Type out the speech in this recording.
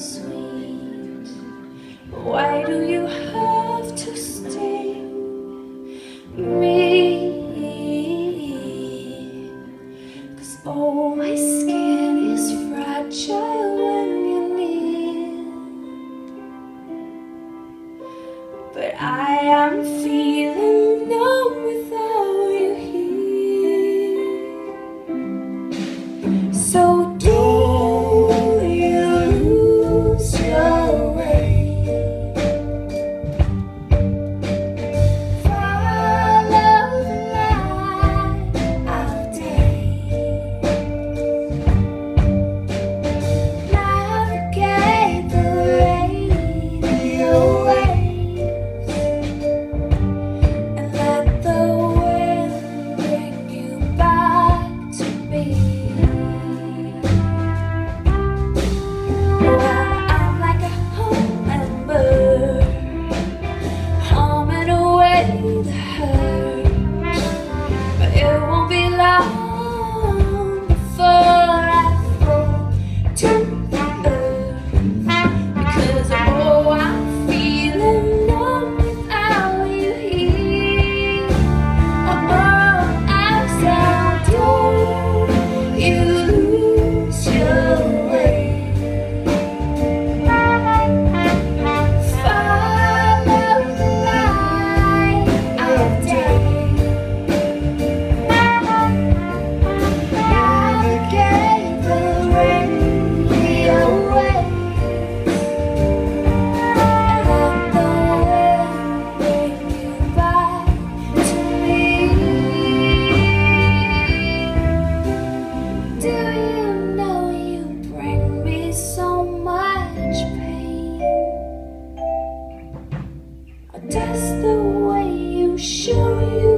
sweet. Why do you have to sting me? Cause oh, my skin is fragile when you need. But I am feeling. the way you show you.